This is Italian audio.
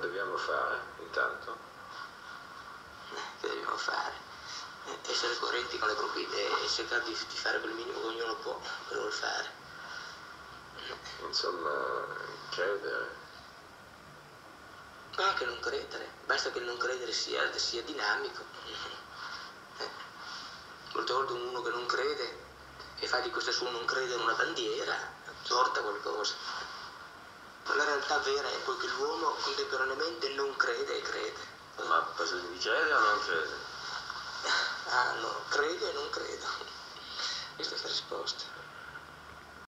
dobbiamo fare intanto? Che dobbiamo fare? Eh, Essere coerenti con le proprie idee e cercare di, di fare quel minimo che ognuno può per vuol fare. Insomma, credere. Ma anche non credere, basta che il non credere sia, sia dinamico. Eh, Molte volte uno che non crede e fa di questo suo non credere una bandiera, porta qualcosa. Realtà vera è poi che l'uomo contemporaneamente non crede e crede. Ma cosa devi credere o non credere? Ah no, credo e non credo. Questa è la risposta.